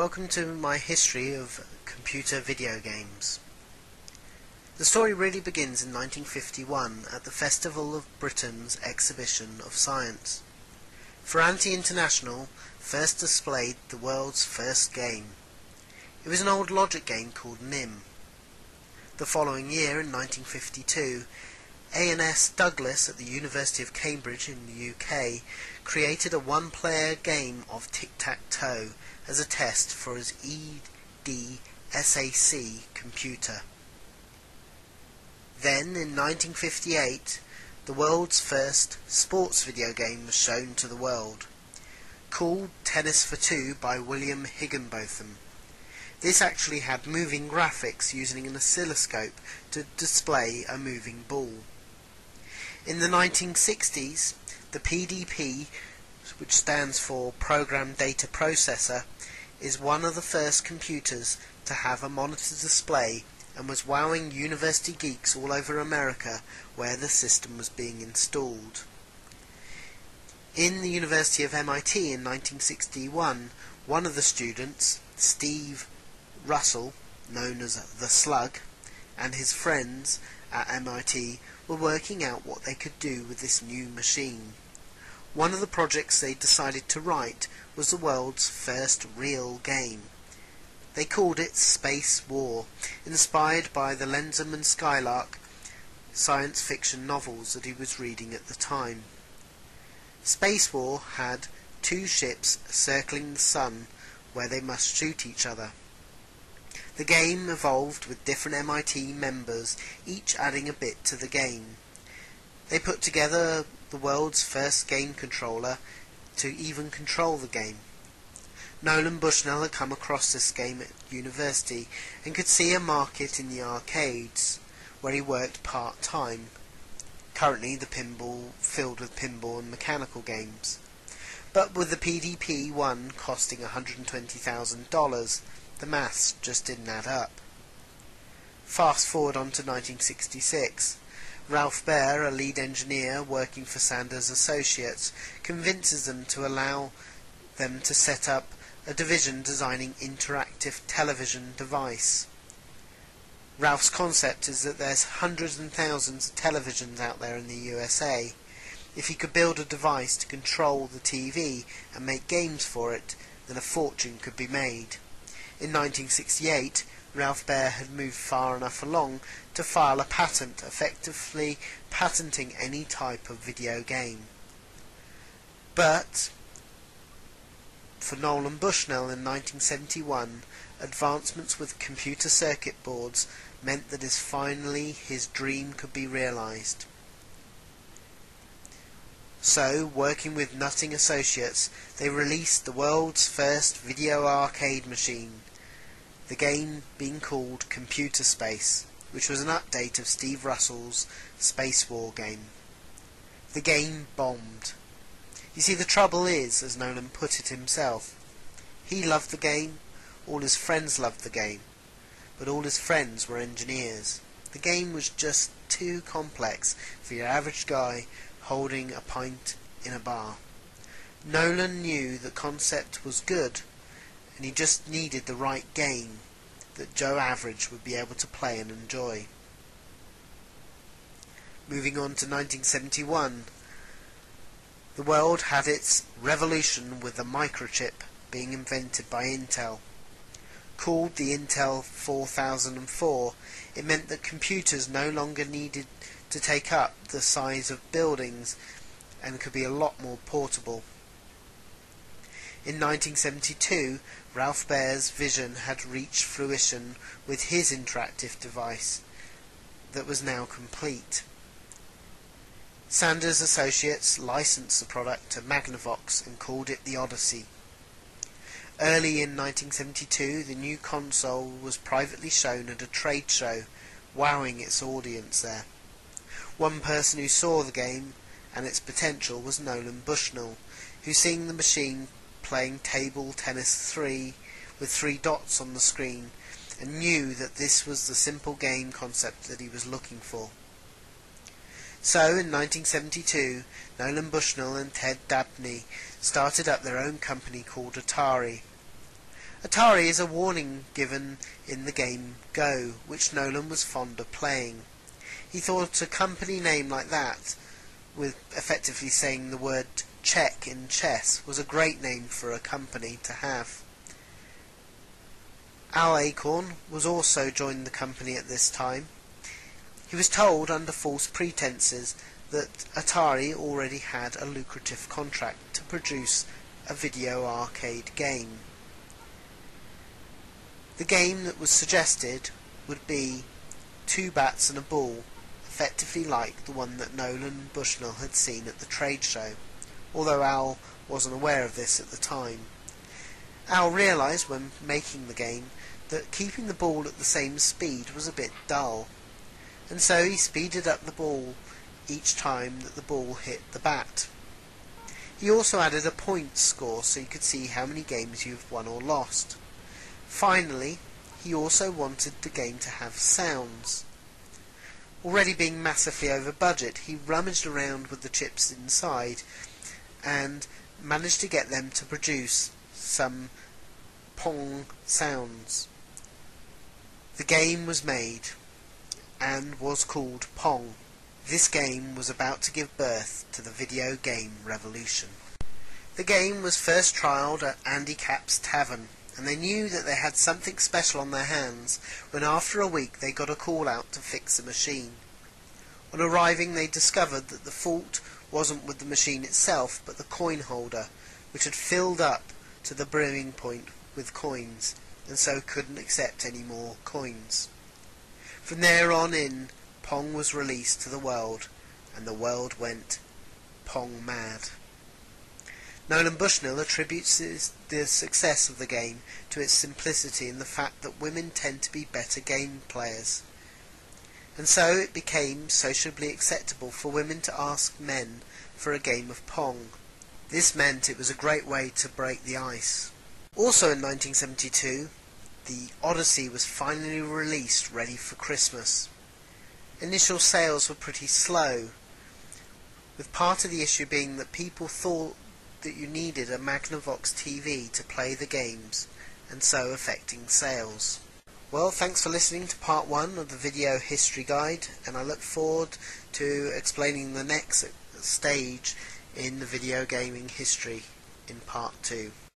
Welcome to my history of computer video games. The story really begins in 1951 at the Festival of Britain's Exhibition of Science. Ferranti International first displayed the world's first game. It was an old logic game called NIM. The following year, in 1952, A. S. Douglas at the University of Cambridge in the UK created a one-player game of tic-tac-toe as a test for his EDSAC computer. Then, in 1958, the world's first sports video game was shown to the world, called Tennis for Two by William Higginbotham. This actually had moving graphics using an oscilloscope to display a moving ball. In the 1960s, the PDP, which stands for Program Data Processor, is one of the first computers to have a monitor display and was wowing university geeks all over America where the system was being installed. In the University of MIT in 1961, one of the students, Steve Russell, known as the Slug, and his friends at MIT were working out what they could do with this new machine. One of the projects they decided to write was the world's first real game. They called it Space War, inspired by the Lensman Skylark science fiction novels that he was reading at the time. Space War had two ships circling the sun where they must shoot each other. The game evolved with different MIT members, each adding a bit to the game. They put together the world's first game controller to even control the game. Nolan Bushnell had come across this game at university and could see a market in the arcades, where he worked part-time. Currently the pinball filled with pinball and mechanical games. But with the PDP-1 costing $120,000, the maths just didn't add up. Fast forward on to 1966. Ralph Baer, a lead engineer working for Sanders Associates, convinces them to allow them to set up a division designing interactive television device. Ralph's concept is that there's hundreds and thousands of televisions out there in the USA. If he could build a device to control the TV and make games for it, then a fortune could be made. In 1968, Ralph Baer had moved far enough along to file a patent effectively patenting any type of video game. But for Nolan Bushnell in 1971, advancements with computer circuit boards meant that his finally his dream could be realized. So, working with Nutting Associates, they released the world's first video arcade machine, the game being called Computer Space, which was an update of Steve Russell's Space War game. The game bombed. You see, the trouble is, as Nolan put it himself, he loved the game, all his friends loved the game, but all his friends were engineers. The game was just too complex for your average guy holding a pint in a bar. Nolan knew the concept was good, and he just needed the right game that Joe Average would be able to play and enjoy. Moving on to 1971, the world had its revolution with the microchip being invented by Intel. Called the Intel 4004, it meant that computers no longer needed to take up the size of buildings and could be a lot more portable. In 1972, Ralph Baer's vision had reached fruition with his interactive device that was now complete. Sanders Associates licensed the product to Magnavox and called it the Odyssey. Early in 1972, the new console was privately shown at a trade show, wowing its audience there. One person who saw the game and its potential was Nolan Bushnell, who seeing the machine playing table tennis 3 with three dots on the screen and knew that this was the simple game concept that he was looking for. So, in 1972, Nolan Bushnell and Ted Dabney started up their own company called Atari. Atari is a warning given in the game Go, which Nolan was fond of playing. He thought a company name like that, with effectively saying the word check in chess, was a great name for a company to have. Al Alcorn was also joined the company at this time. He was told under false pretenses that Atari already had a lucrative contract to produce a video arcade game. The game that was suggested would be two bats and a ball, effectively like the one that Nolan Bushnell had seen at the trade show, although Al wasn't aware of this at the time. Al realised when making the game that keeping the ball at the same speed was a bit dull, and so he speeded up the ball each time that the ball hit the bat. He also added a point score so you could see how many games you've won or lost. Finally, he also wanted the game to have sounds. Already being massively over budget, he rummaged around with the chips inside and managed to get them to produce some Pong sounds. The game was made and was called Pong. This game was about to give birth to the video game revolution. The game was first trialled at Andy Capp's Tavern and they knew that they had something special on their hands when after a week they got a call out to fix the machine. On arriving they discovered that the fault wasn't with the machine itself but the coin holder, which had filled up to the brimming point with coins, and so couldn't accept any more coins. From there on in, Pong was released to the world, and the world went Pong mad. Nolan Bushnell attributes the success of the game to its simplicity and the fact that women tend to be better game players. And so it became sociably acceptable for women to ask men for a game of Pong. This meant it was a great way to break the ice. Also in 1972, the Odyssey was finally released ready for Christmas. Initial sales were pretty slow, with part of the issue being that people thought that you needed a Magnavox TV to play the games, and so affecting sales. Well, thanks for listening to part one of the video history guide, and I look forward to explaining the next stage in the video gaming history in part two.